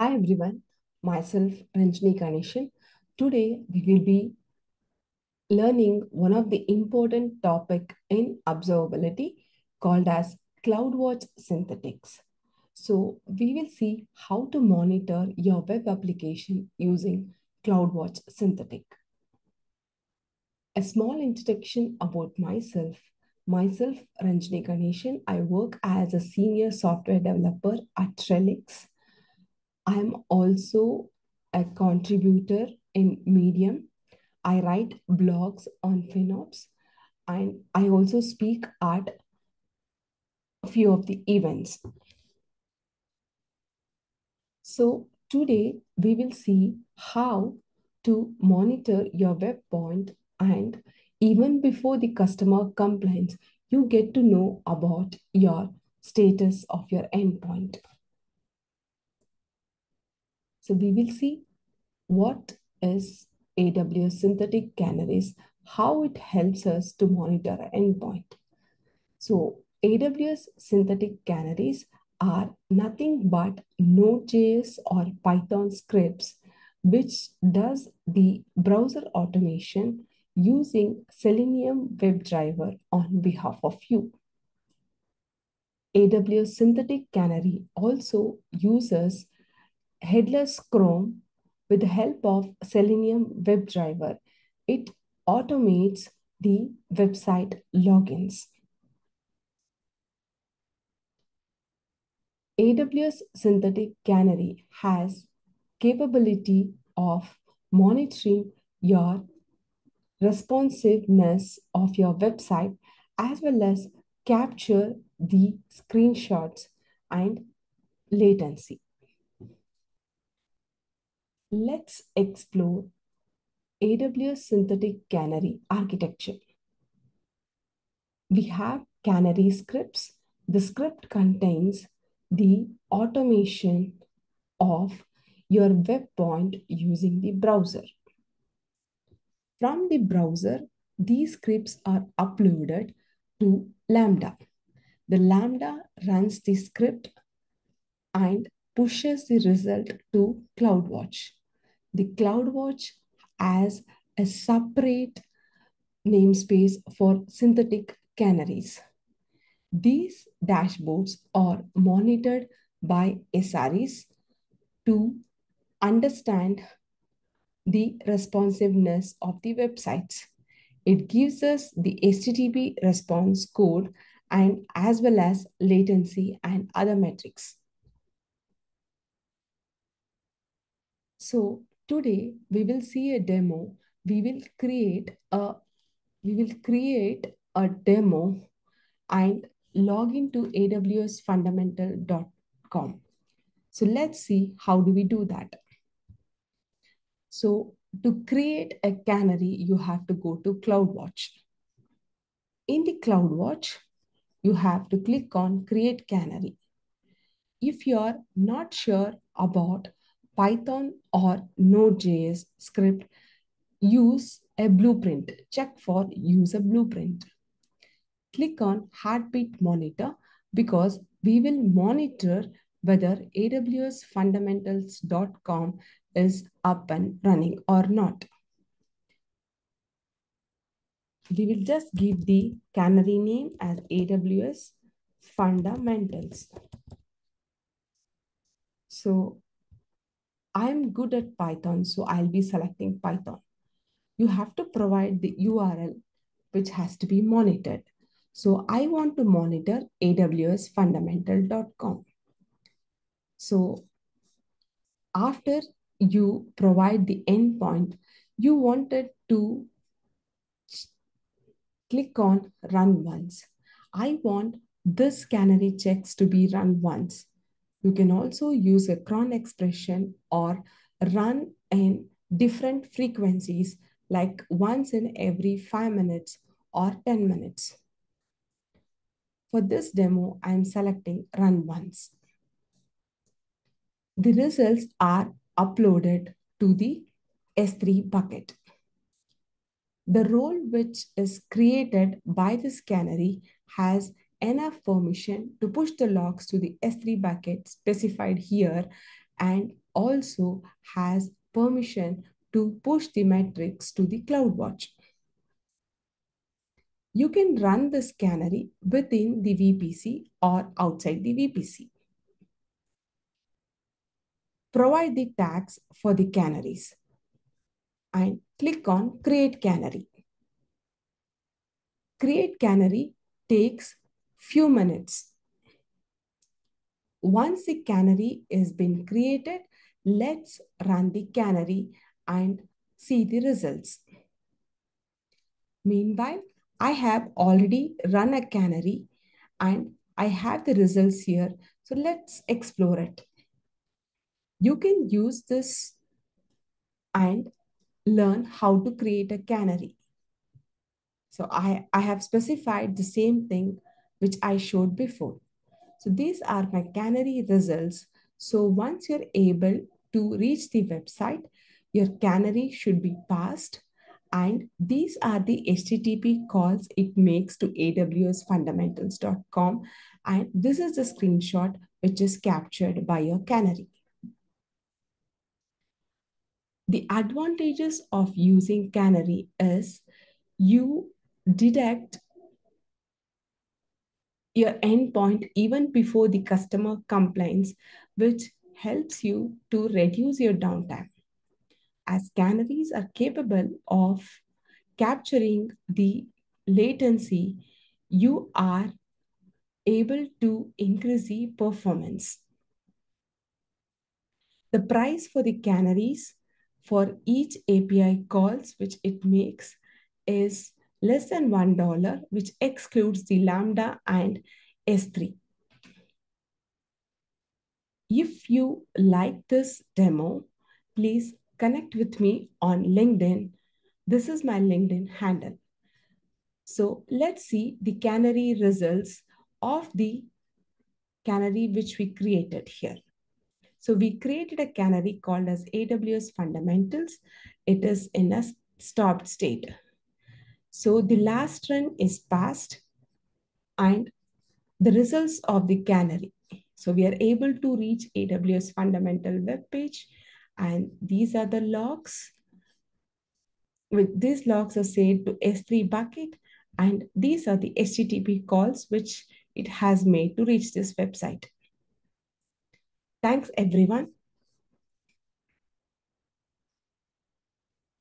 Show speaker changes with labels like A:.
A: Hi everyone, myself Ranjini Ganeshan. Today we will be learning one of the important topic in observability called as CloudWatch synthetics. So we will see how to monitor your web application using CloudWatch synthetic. A small introduction about myself. Myself, Ranjini Ganeshan. I work as a senior software developer at Trellix I'm also a contributor in Medium. I write blogs on FinOps and I also speak at a few of the events. So today we will see how to monitor your web point and even before the customer complains, you get to know about your status of your endpoint. So we will see what is AWS synthetic canaries, how it helps us to monitor an endpoint. So AWS synthetic canaries are nothing but Node.js or Python scripts, which does the browser automation using Selenium WebDriver on behalf of you. AWS Synthetic Canary also uses headless Chrome with the help of Selenium WebDriver. It automates the website logins. AWS Synthetic Canary has capability of monitoring your responsiveness of your website as well as capture the screenshots and latency let's explore AWS Synthetic Canary architecture. We have Canary scripts. The script contains the automation of your web point using the browser. From the browser, these scripts are uploaded to Lambda. The Lambda runs the script and pushes the result to CloudWatch the CloudWatch as a separate namespace for synthetic canaries. These dashboards are monitored by SREs to understand the responsiveness of the websites. It gives us the HTTP response code and as well as latency and other metrics. So Today, we will see a demo. We will create a we will create a demo and log into awsfundamental.com. So let's see how do we do that. So to create a canary, you have to go to CloudWatch. In the CloudWatch, you have to click on Create Canary. If you are not sure about Python or Node.js script, use a blueprint. Check for use a blueprint. Click on Heartbeat Monitor because we will monitor whether awsfundamentals.com is up and running or not. We will just give the canary name as AWS Fundamentals. So I'm good at Python, so I'll be selecting Python. You have to provide the URL which has to be monitored. So I want to monitor awsfundamental.com. So after you provide the endpoint, you wanted to click on run once. I want this canary checks to be run once. You can also use a cron expression or run in different frequencies like once in every five minutes or 10 minutes. For this demo, I'm selecting run once. The results are uploaded to the S3 bucket. The role which is created by this canary has enough permission to push the logs to the S3 bucket specified here and also has permission to push the metrics to the CloudWatch. You can run this canary within the VPC or outside the VPC. Provide the tags for the canaries and click on Create Canary. Create Canary takes few minutes. Once the canary is been created, let's run the canary and see the results. Meanwhile, I have already run a canary and I have the results here. So let's explore it. You can use this and learn how to create a canary. So I, I have specified the same thing which I showed before. So these are my canary results. So once you're able to reach the website, your canary should be passed and these are the HTTP calls it makes to awsfundamentals.com. And this is the screenshot which is captured by your canary. The advantages of using canary is you detect your endpoint even before the customer complains, which helps you to reduce your downtime as canaries are capable of capturing the latency, you are able to increase the performance. The price for the canaries for each API calls which it makes is less than $1, which excludes the Lambda and S3. If you like this demo, please connect with me on LinkedIn. This is my LinkedIn handle. So let's see the canary results of the canary which we created here. So we created a canary called as AWS Fundamentals. It is in a stopped state. So the last run is passed and the results of the canary. So we are able to reach AWS fundamental web page and these are the logs. With these logs are saved to S3 bucket and these are the HTTP calls which it has made to reach this website. Thanks everyone.